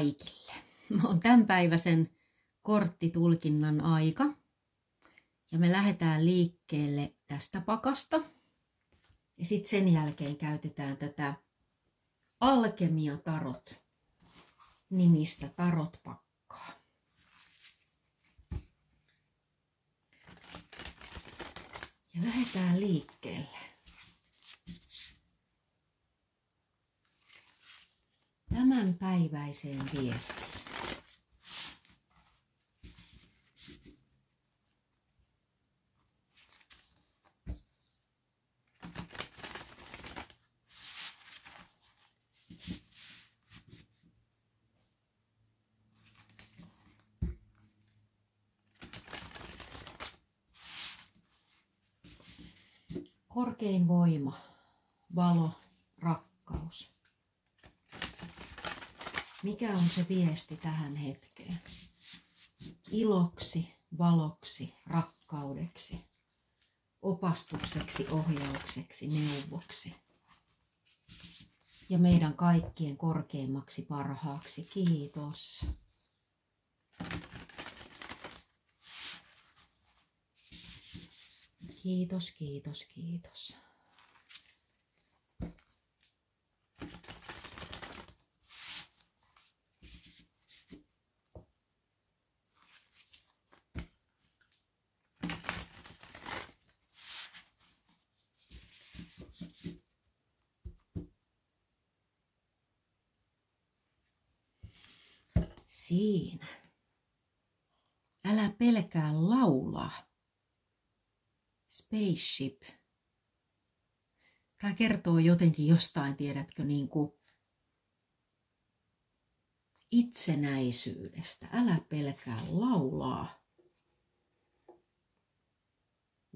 Kaikille. On tämänpäiväisen korttitulkinnan aika. Ja me lähdetään liikkeelle tästä pakasta. Ja sitten sen jälkeen käytetään tätä Alkemia Tarot nimistä tarotpakkaa. Ja lähdetään liikkeelle. Tämän päiväiseen viestiin. korkein voima, valo, Mikä on se viesti tähän hetkeen? Iloksi, valoksi, rakkaudeksi, opastukseksi, ohjaukseksi, neuvoksi. Ja meidän kaikkien korkeimmaksi parhaaksi. Kiitos. Kiitos, kiitos, kiitos. Siinä. Älä pelkää laulaa. Spaceship. Tämä kertoo jotenkin jostain, tiedätkö, niin kuin itsenäisyydestä. Älä pelkää laulaa.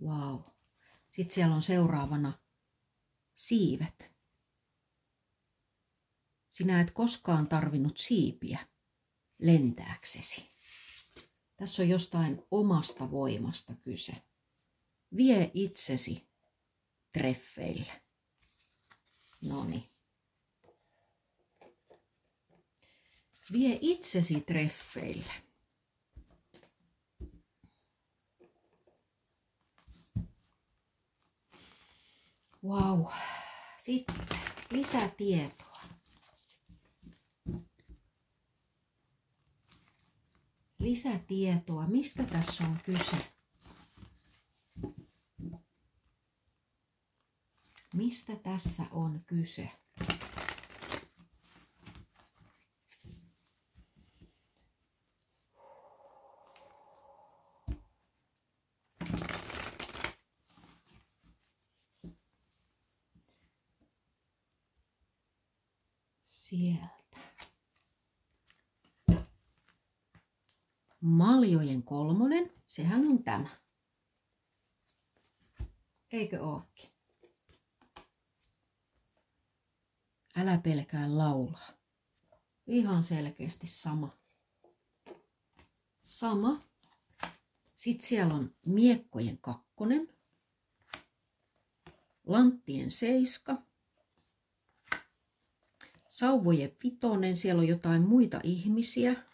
Wow. Sitten siellä on seuraavana siivet. Sinä et koskaan tarvinnut siipiä lentääksesi. Tässä on jostain omasta voimasta kyse. Vie itsesi treffeille. Noni. Vie itsesi treffeille. Wow. Sitten lisätietoa. Lisätietoa. Mistä tässä on kyse? Mistä tässä on kyse? Sieltä. Maljojen kolmonen, sehän on tämä. Eikö ookin? Älä pelkää laulaa. Ihan selkeästi sama. Sama. Sitten siellä on miekkojen kakkonen. Lanttien seiska. Sauvojen vitonen, siellä on jotain muita ihmisiä.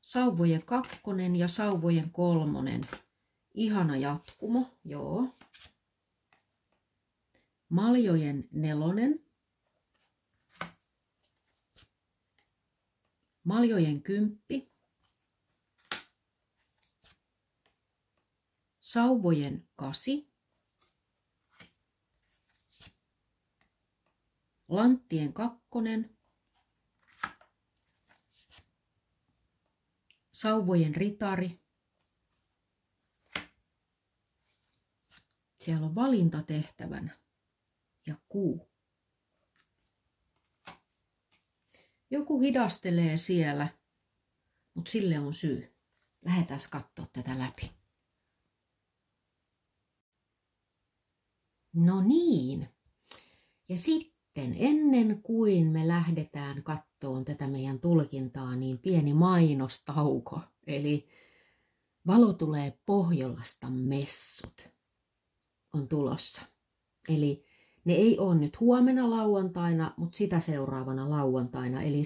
Sauvojen kakkonen ja sauvojen kolmonen. Ihana jatkumo, joo. Maljojen nelonen. Maljojen kymppi. Sauvojen kasi. Lanttien kakkonen. Sauvojen ritari. Siellä on valinta tehtävänä ja kuu. Joku hidastelee siellä, mutta sille on syy. Lähdetään katsoa tätä läpi. No niin. Ja sitten ennen kuin me lähdetään kattoon tätä meidän tulkintaa, niin pieni mainostauko. Eli valo tulee Pohjolasta messut on tulossa. Eli Ne ei ole nyt huomenna lauantaina, mutta sitä seuraavana lauantaina, eli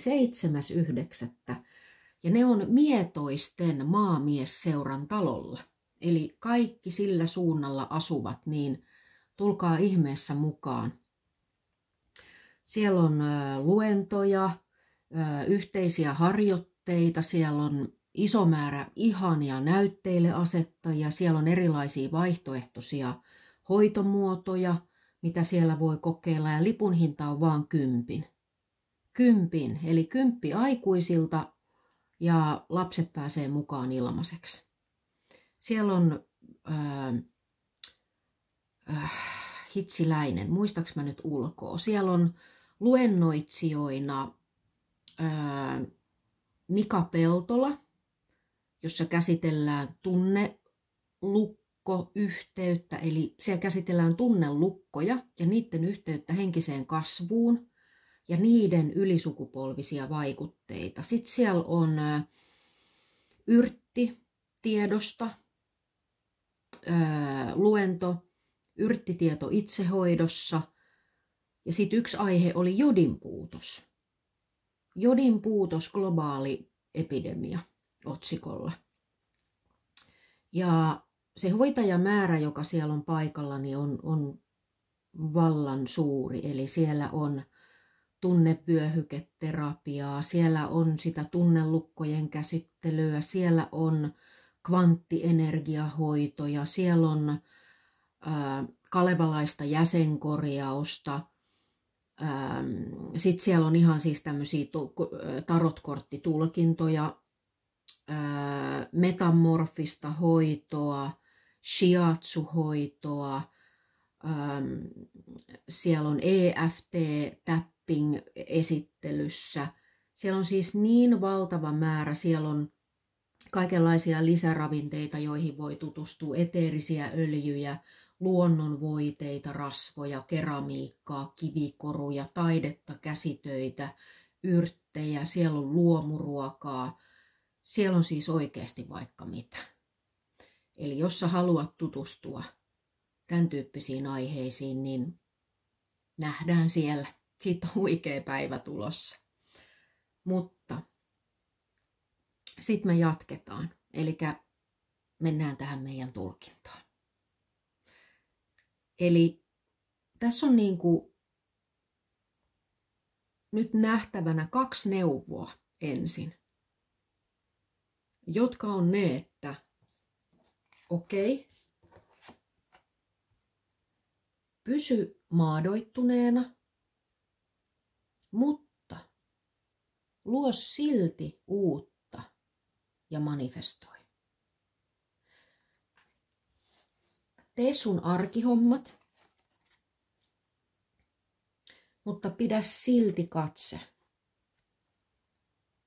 7.9. Ja ne on mietoisten maamiesseuran talolla. Eli kaikki sillä suunnalla asuvat, niin tulkaa ihmeessä mukaan. Siellä on luentoja, yhteisiä harjoitteita, siellä on iso määrä ihania näytteille asettajia, siellä on erilaisia vaihtoehtoisia hoitomuotoja, mitä siellä voi kokeilla, ja lipun hinta on vaan kympin. Kympin, eli kymppi aikuisilta, ja lapset pääsee mukaan ilmaiseksi. Siellä on ää, äh, hitsiläinen, muistaks mä nyt ulkoa. Siellä on luennoitsijoina ää, Mika Peltola, jossa käsitellään tunnelukkoyhteyttä, eli siellä käsitellään tunnelukkoja ja niiden yhteyttä henkiseen kasvuun ja niiden ylisukupolvisia vaikutteita. Sitten siellä on yrttitiedosta luento, yrttitieto itsehoidossa ja sitten yksi aihe oli jodinpuutos. Jodinpuutos globaali epidemia otsikolla. Ja se hoitajamäärä, joka siellä on paikalla, niin on, on vallan suuri. Eli siellä on tunnevyöhyketerapiaa, siellä on sitä tunnelukkojen käsittelyä, siellä on kvanttienergiahoitoja, siellä on ää, kalevalaista jäsenkorjausta, sitten siellä on ihan siis tämmöisiä tarotkorttitulkintoja, metamorfista hoitoa, shiatsu-hoitoa, siellä on EFT-tapping esittelyssä. Siellä on siis niin valtava määrä, siellä on kaikenlaisia lisäravinteita, joihin voi tutustua, eteerisiä öljyjä, luonnonvoiteita, rasvoja, keramiikkaa, kivikoruja, taidetta, käsitöitä, yrttejä, siellä on luomuruokaa, siellä on siis oikeasti vaikka mitä. Eli jos sä haluat tutustua tämän tyyppisiin aiheisiin, niin nähdään siellä. Siitä on huikea päivä tulossa. Mutta sitten me jatketaan. Eli mennään tähän meidän tulkintaan. Eli tässä on niin kuin nyt nähtävänä kaksi neuvoa ensin, jotka on ne, okei, pysy maadoittuneena, mutta luo silti uutta ja manifestoi. Tee sun arkihommat, mutta pidä silti katse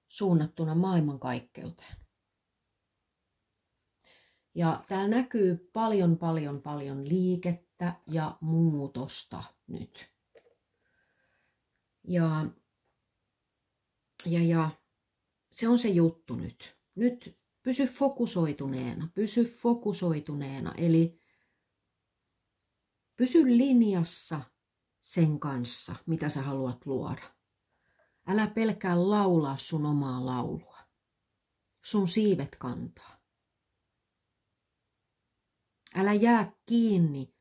suunnattuna maailmankaikkeuteen. Ja täällä näkyy paljon, paljon, paljon liikettä ja muutosta nyt. Ja, ja, ja se on se juttu nyt. Nyt pysy fokusoituneena, pysy fokusoituneena. Eli Pysy linjassa sen kanssa, mitä sä haluat luoda. Älä pelkää laulaa sun omaa laulua. Sun siivet kantaa. Älä jää kiinni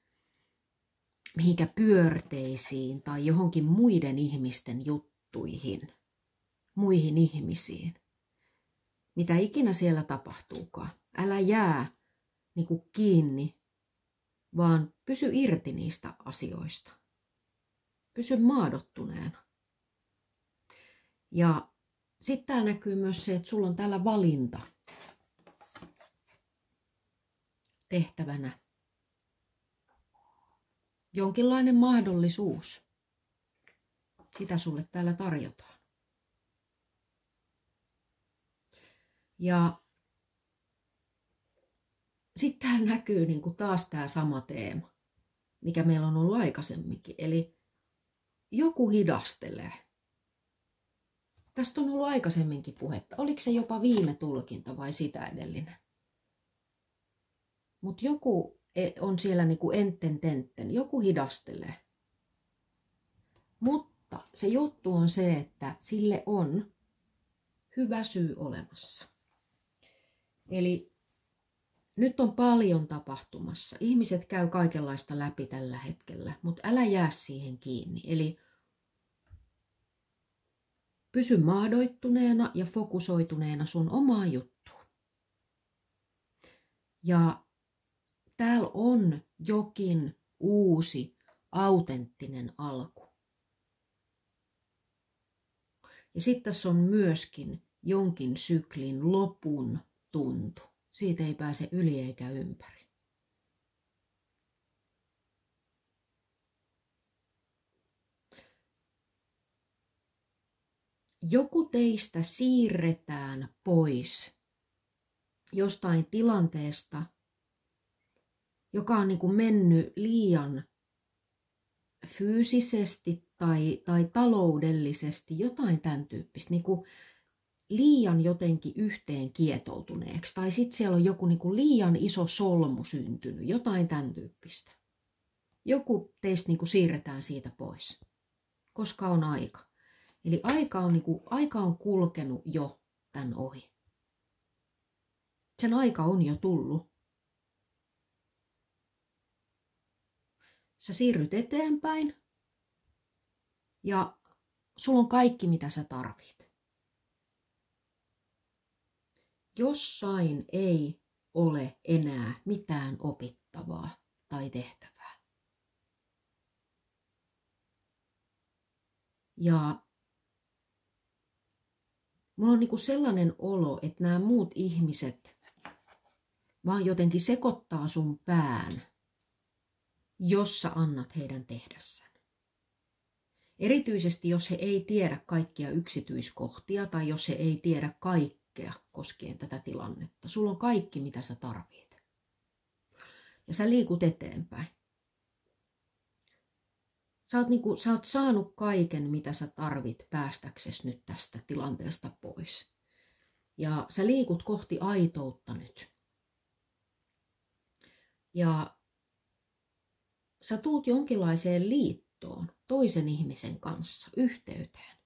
mihinkä pyörteisiin tai johonkin muiden ihmisten juttuihin, muihin ihmisiin. Mitä ikinä siellä tapahtuukaan. Älä jää niin kuin kiinni vaan pysy irti niistä asioista. Pysy maadottuneena. Ja sitten näkyy myös se, että sulla on täällä valinta tehtävänä. Jonkinlainen mahdollisuus. Sitä sulle täällä tarjotaan. Ja sitten täällä näkyy niin kuin taas tämä sama teema, mikä meillä on ollut aikaisemminkin. Eli joku hidastelee. Tästä on ollut aikaisemminkin puhetta. Oliko se jopa viime tulkinta vai sitä edellinen? Mutta joku e, on siellä niin kuin enten tentten. Joku hidastelee. se juttu on se, että sille on hyvä syy olemassa. Eli nyt on paljon tapahtumassa. Ihmiset käy kaikenlaista läpi tällä hetkellä, mutta älä jää siihen kiinni. Eli pysy mahdoittuneena ja fokusoituneena sun omaan juttuun. Ja täällä on jokin uusi, autenttinen alku. Ja sitten tässä on myöskin jonkin syklin lopun tuntu. Siitä ei pääse yli eikä ympäri. Joku teistä siirretään pois jostain tilanteesta, joka on niin kuin mennyt liian fyysisesti tai, tai taloudellisesti, jotain tämän tyyppistä, niin kuin liian jotenkin yhteen kietoutuneeksi. Tai sitten siellä on joku niin kuin liian iso solmu syntynyt, jotain tämän tyyppistä. Joku teistä niin kuin siirretään siitä pois, koska on aika. Eli aika on, niin kuin, aika on kulkenut jo tämän ohi. Sen aika on jo tullut. Sä siirryt eteenpäin ja sulla on kaikki, mitä sä tarvit. Jossain ei ole enää mitään opittavaa tai tehtävää. Ja mulla on niinku sellainen olo, että nämä muut ihmiset vaan jotenkin sekoittaa sun pään, jos sä annat heidän tehdä sen. Erityisesti jos he ei tiedä kaikkia yksityiskohtia tai jos he ei tiedä kaikkea koskien tätä tilannetta. Sulla on kaikki, mitä sä tarvit. Ja sä liikut eteenpäin. Sä oot, niinku, sä oot saanut kaiken, mitä sä tarvit päästäksesi nyt tästä tilanteesta pois. Ja sä liikut kohti aitoutta nyt. Ja sä tuut jonkinlaiseen liittoon toisen ihmisen kanssa, yhteyteen.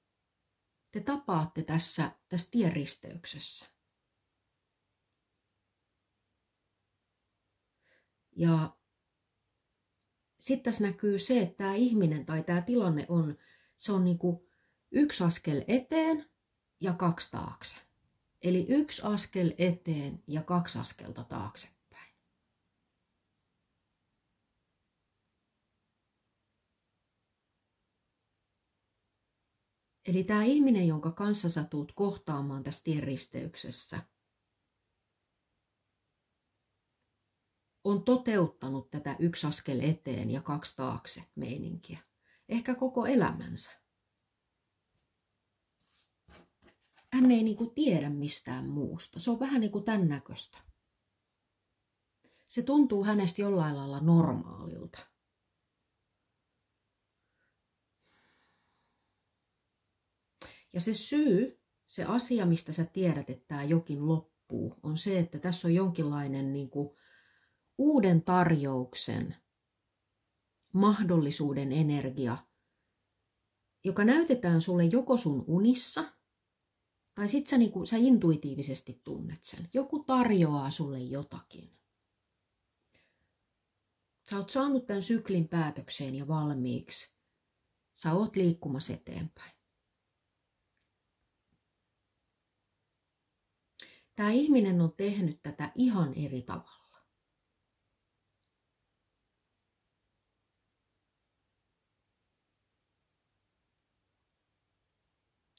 Te tapaatte tässä, tässä tienristeyksessä. Ja sitten tässä näkyy se, että tämä ihminen tai tämä tilanne on, se on niin kuin yksi askel eteen ja kaksi taakse. Eli yksi askel eteen ja kaksi askelta taaksepäin. Eli tämä ihminen, jonka kanssa sä tuut kohtaamaan tässä tienristeyksessä – on toteuttanut tätä yksi askel eteen ja kaksi taakse meininkiä. Ehkä koko elämänsä. Hän ei niinku tiedä mistään muusta. Se on vähän niin kuin tämän näköistä. Se tuntuu hänestä jollain lailla normaalilta. Ja se syy, se asia, mistä sä tiedät, että tämä jokin loppuu, on se, että tässä on jonkinlainen niin kuin uuden tarjouksen, mahdollisuuden energia, joka näytetään sulle joko sun unissa, tai sit sä, niinku, sä intuitiivisesti tunnet sen. Joku tarjoaa sulle jotakin. Sä oot saanut tämän syklin päätökseen ja valmiiksi. Sä oot liikkumassa eteenpäin. Tämä ihminen on tehnyt tätä ihan eri tavalla.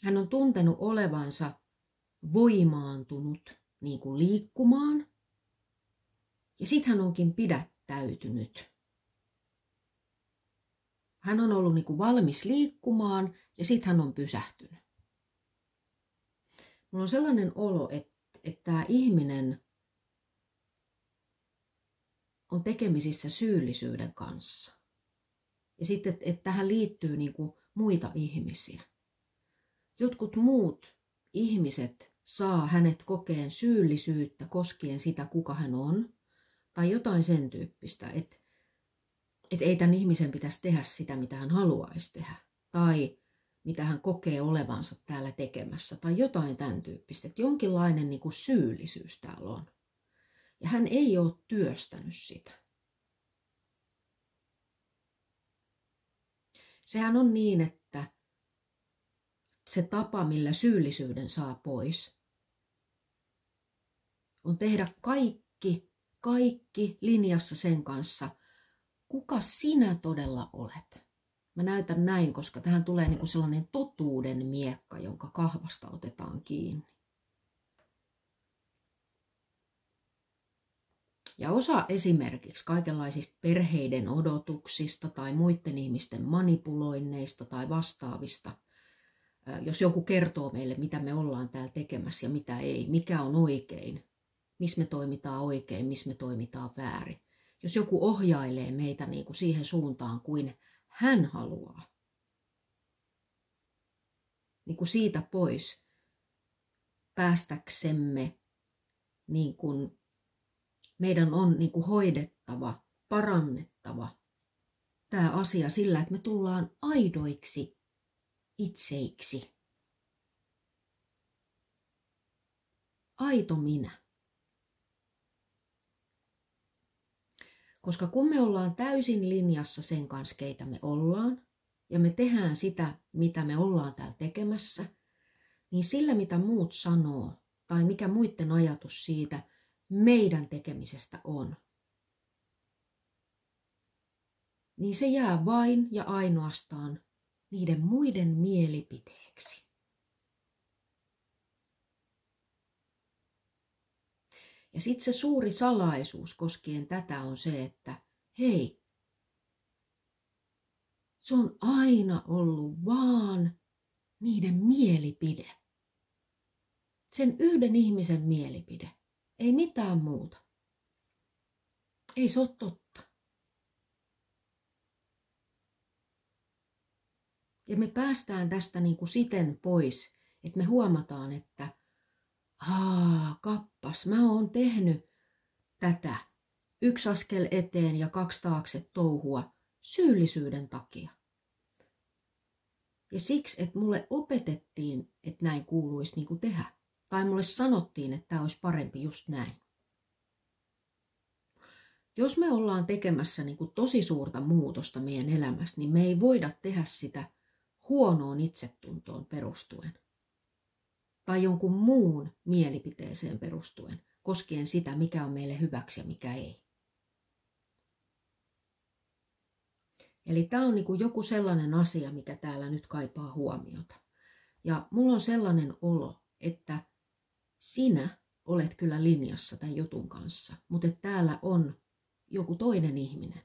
Hän on tuntenut olevansa voimaantunut niin kuin liikkumaan. Ja sitten hän onkin pidättäytynyt. Hän on ollut niin kuin valmis liikkumaan ja sitten hän on pysähtynyt. Mulla on sellainen olo, että, että tämä ihminen on tekemisissä syyllisyyden kanssa. Ja sitten, että, että tähän liittyy niin kuin muita ihmisiä jotkut muut ihmiset saa hänet kokeen syyllisyyttä koskien sitä, kuka hän on, tai jotain sen tyyppistä, että et ei tämän ihmisen pitäisi tehdä sitä, mitä hän haluaisi tehdä. Tai mitä hän kokee olevansa täällä tekemässä, tai jotain tämän tyyppistä. Että jonkinlainen niin kuin syyllisyys täällä on. Ja hän ei ole työstänyt sitä. Sehän on niin, että se tapa, millä syyllisyyden saa pois, on tehdä kaikki, kaikki linjassa sen kanssa, kuka sinä todella olet. Mä näytän näin, koska tähän tulee niin kuin sellainen totuuden miekka, jonka kahvasta otetaan kiinni. Ja osa esimerkiksi kaikenlaisista perheiden odotuksista tai muiden ihmisten manipuloinneista tai vastaavista, jos joku kertoo meille, mitä me ollaan täällä tekemässä ja mitä ei, mikä on oikein, missä me toimitaan oikein, missä me toimitaan väärin. Jos joku ohjailee meitä niin kuin siihen suuntaan kuin hän haluaa, niin kuin siitä pois päästäksemme niin kuin meidän on niin kuin hoidettava, parannettava tämä asia sillä, että me tullaan aidoiksi itseiksi. Aito minä. Koska kun me ollaan täysin linjassa sen kanssa, keitä me ollaan, ja me tehdään sitä, mitä me ollaan täällä tekemässä, niin sillä, mitä muut sanoo, tai mikä muiden ajatus siitä meidän tekemisestä on, niin se jää vain ja ainoastaan niiden muiden mielipiteeksi. Ja sitten se suuri salaisuus koskien tätä on se, että hei, se on aina ollut vaan niiden mielipide. Sen yhden ihmisen mielipide, ei mitään muuta. Ei se ole totta. Ja me päästään tästä niin kuin siten pois, että me huomataan, että aa, kappas, mä oon tehnyt tätä yksi askel eteen ja kaksi taakse touhua syyllisyyden takia. Ja siksi, että mulle opetettiin, että näin kuuluisi niin kuin tehdä. Tai mulle sanottiin, että tämä olisi parempi just näin. Jos me ollaan tekemässä niin kuin tosi suurta muutosta meidän elämässä, niin me ei voida tehdä sitä huonoon itsetuntoon perustuen tai jonkun muun mielipiteeseen perustuen, koskien sitä, mikä on meille hyväksi ja mikä ei. Eli tämä on niin joku sellainen asia, mikä täällä nyt kaipaa huomiota. Ja mulla on sellainen olo, että sinä olet kyllä linjassa tämän jutun kanssa, mutta täällä on joku toinen ihminen.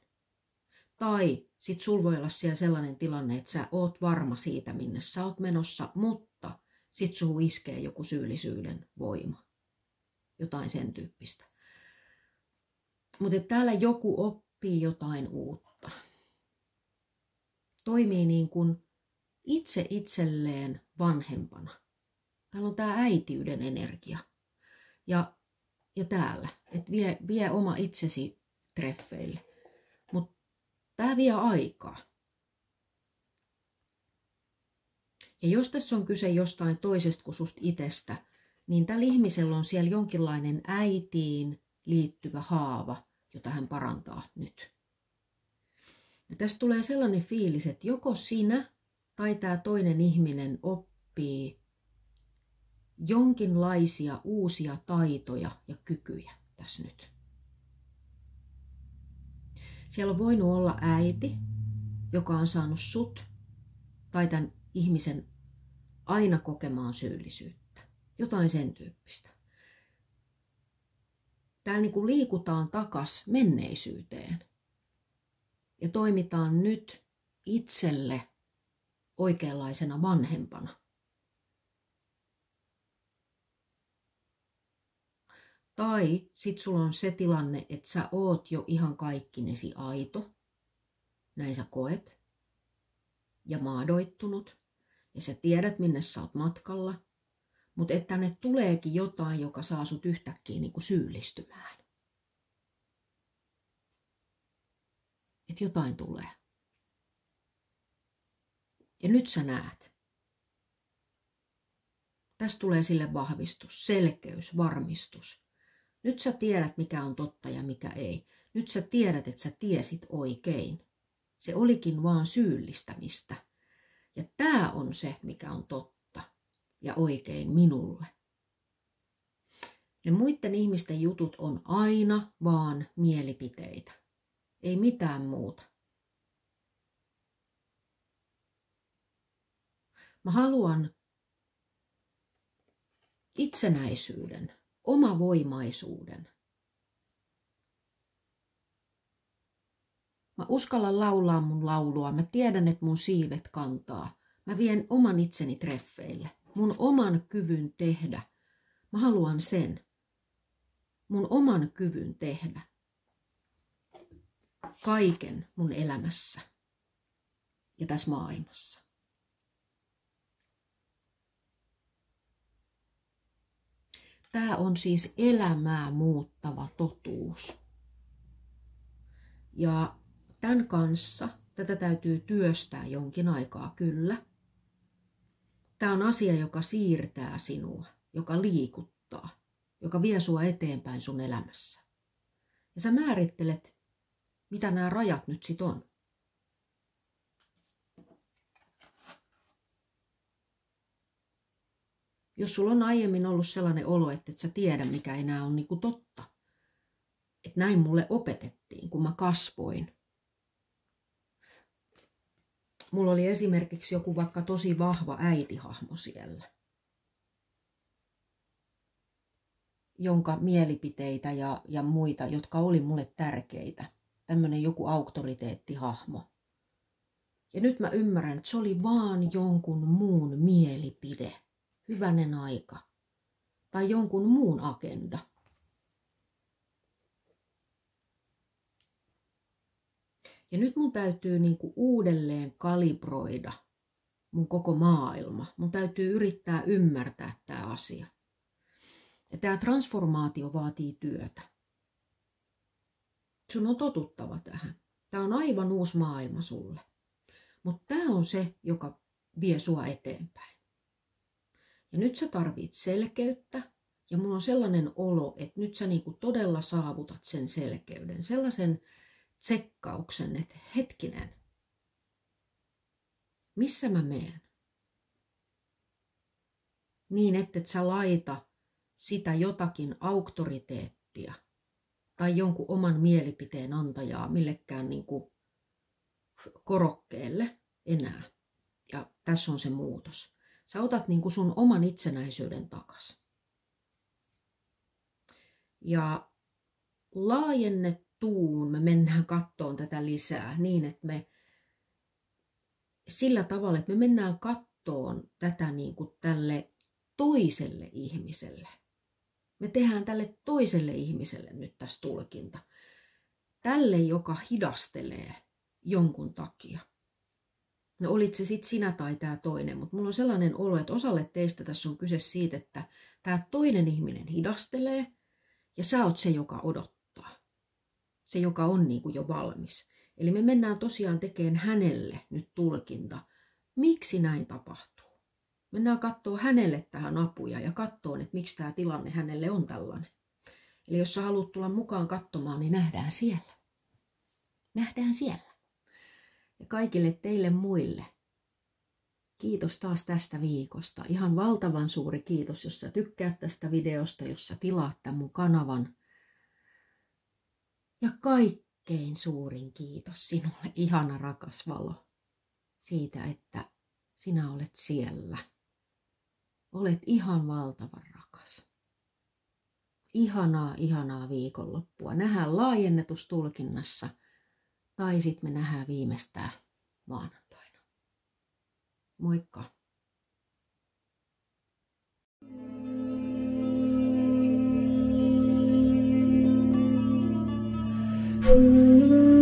Tai sit sul voi olla siellä sellainen tilanne, että sä oot varma siitä, minne sä oot menossa, mutta sit suhu iskee joku syyllisyyden voima. Jotain sen tyyppistä. Mutta täällä joku oppii jotain uutta. Toimii niin kuin itse itselleen vanhempana. Täällä on tämä äitiyden energia. Ja, ja täällä, että vie, vie oma itsesi treffeille. Mutta tämä vie aikaa. Ja jos tässä on kyse jostain toisesta kuin susta itsestä, niin tällä ihmisellä on siellä jonkinlainen äitiin liittyvä haava, jota hän parantaa nyt. Ja tästä tulee sellainen fiilis, että joko sinä tai tämä toinen ihminen oppii jonkinlaisia uusia taitoja ja kykyjä tässä nyt. Siellä on voinut olla äiti, joka on saanut sut tai tämän ihmisen aina kokemaan syyllisyyttä. Jotain sen tyyppistä. Täällä niin kuin liikutaan takas menneisyyteen ja toimitaan nyt itselle oikeanlaisena vanhempana. Tai sit sulla on se tilanne, että sä oot jo ihan kaikkinesi aito, näin sä koet, ja maadoittunut, ja sä tiedät, minne sä oot matkalla, mutta että tänne tuleekin jotain, joka saa sut yhtäkkiä niin kuin syyllistymään. Että jotain tulee. Ja nyt sä näet, Tästä tulee sille vahvistus, selkeys, varmistus. Nyt sä tiedät, mikä on totta ja mikä ei. Nyt sä tiedät, että sä tiesit oikein. Se olikin vaan syyllistämistä. Ja tämä on se, mikä on totta ja oikein minulle. Ne muiden ihmisten jutut on aina vaan mielipiteitä. Ei mitään muuta. Mä haluan itsenäisyyden, omavoimaisuuden. Mä uskallan laulaa mun laulua. Mä tiedän, että mun siivet kantaa. Mä vien oman itseni treffeille. Mun oman kyvyn tehdä. Mä haluan sen. Mun oman kyvyn tehdä. Kaiken mun elämässä ja tässä maailmassa. Tämä on siis elämää muuttava totuus. Ja tämän kanssa tätä täytyy työstää jonkin aikaa, kyllä. Tämä on asia, joka siirtää sinua, joka liikuttaa, joka vie sua eteenpäin sun elämässä. Ja sä määrittelet, mitä nämä rajat nyt sit on. Jos sulla on aiemmin ollut sellainen olo, että et sä tiedä, mikä enää on niinku totta. Että näin mulle opetettiin, kun mä kasvoin. Mulla oli esimerkiksi joku vaikka tosi vahva äitihahmo siellä. jonka mielipiteitä ja, ja muita, jotka oli mulle tärkeitä. Tämmöinen joku auktoriteettihahmo. Ja nyt mä ymmärrän, että se oli vaan jonkun muun mielipide hyvänen aika tai jonkun muun agenda. Ja nyt mun täytyy niin kuin uudelleen kalibroida mun koko maailma. Mun täytyy yrittää ymmärtää tämä asia. Ja tämä transformaatio vaatii työtä. Sun on totuttava tähän. Tämä on aivan uusi maailma sulle. Mutta tämä on se, joka vie sua eteenpäin. Ja nyt sä tarvit selkeyttä ja mulla on sellainen olo, että nyt sä niinku todella saavutat sen selkeyden, sellaisen tsekkauksen, että hetkinen, missä mä meen? Niin, että et sä laita sitä jotakin auktoriteettia tai jonkun oman mielipiteen antajaa millekään niin kuin korokkeelle enää. Ja tässä on se muutos. Sä otat niin kuin sun oman itsenäisyyden takas. Ja laajennettuun me mennään kattoon tätä lisää niin, että me sillä tavalla, että me mennään kattoon tätä niin kuin tälle toiselle ihmiselle. Me tehdään tälle toiselle ihmiselle nyt tässä tulkinta. Tälle, joka hidastelee jonkun takia. No olit se sitten sinä tai tämä toinen, mutta mulla on sellainen olo, että osalle teistä tässä on kyse siitä, että tämä toinen ihminen hidastelee ja sä oot se, joka odottaa. Se, joka on niin kuin jo valmis. Eli me mennään tosiaan tekemään hänelle nyt tulkinta, miksi näin tapahtuu. Mennään katsoa hänelle tähän apuja ja katsoa, että miksi tämä tilanne hänelle on tällainen. Eli jos sä haluat tulla mukaan katsomaan, niin nähdään siellä. Nähdään siellä. Ja kaikille teille muille, kiitos taas tästä viikosta. Ihan valtavan suuri kiitos, jos sä tykkäät tästä videosta, jos sä tilaat tämän mun kanavan. Ja kaikkein suurin kiitos sinulle, ihana rakas valo, siitä, että sinä olet siellä. Olet ihan valtavan rakas. Ihanaa, ihanaa viikonloppua. Nähdään laajennetustulkinnassa tai sitten me nähdään viimeistään maanantaina. Moikka! thank you Música